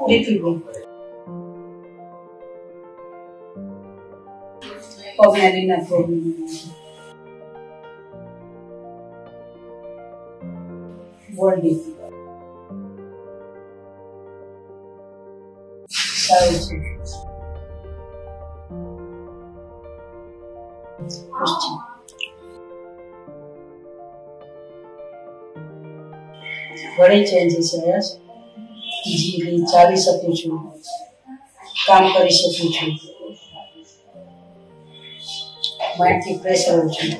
little bit of Marina from Worldie. South Christian. What changes, yes? છે easily ચાલી શકું છું કામ કરી શકું છું માઇન્ડથી પ્રેશર ઓછું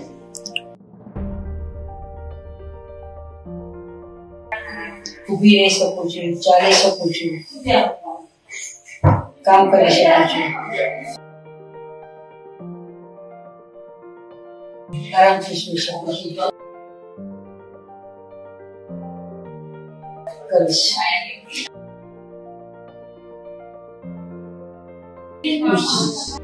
ઊભી રહી શકું છું ચાલી શકું છું કામ કરી શકું છું આરામથી સુઈ શકું છું કરીશ English.